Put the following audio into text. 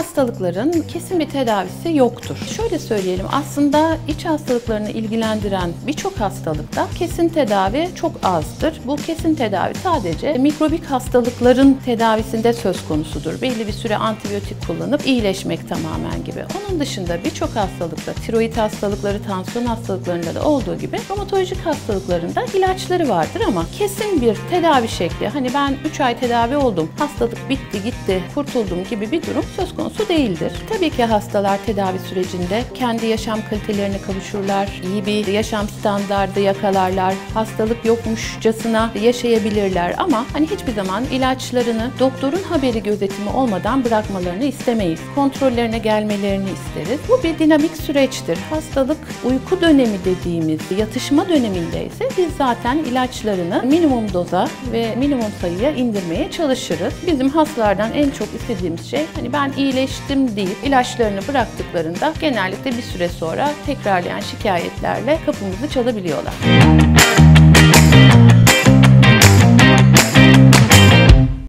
hastalıkların kesin bir tedavisi yoktur. Şöyle söyleyelim aslında iç hastalıklarını ilgilendiren birçok hastalıkta kesin tedavi çok azdır. Bu kesin tedavi sadece mikrobik hastalıkların tedavisinde söz konusudur. Belli bir süre antibiyotik kullanıp iyileşmek tamamen gibi. Onun dışında birçok hastalıkta, tiroid hastalıkları, tansiyon hastalıklarında da olduğu gibi romatolojik hastalıklarında ilaçları vardır ama kesin bir tedavi şekli, hani ben 3 ay tedavi oldum, hastalık bitti gitti, kurtuldum gibi bir durum söz konusu değildir. Tabii ki hastalar tedavi sürecinde kendi yaşam kalitelerine kavuşurlar, iyi bir yaşam standardı yakalarlar, hastalık yokmuşçasına yaşayabilirler ama hani hiçbir zaman ilaçlarını doktorun haberi gözetimi olmadan bırakmalarını istemeyiz. Kontrollerine gelmelerini isteriz. Bu bir dinamik süreçtir. Hastalık uyku dönemi dediğimiz yatışma döneminde ise biz zaten ilaçlarını minimum doza ve minimum sayıya indirmeye çalışırız. Bizim hastalardan en çok istediğimiz şey hani ben iyileştim deyip ilaçlarını bıraktıklarında genellikle bir süre sonra tekrarlayan şikayetlerle kapımızı çalabiliyorlar.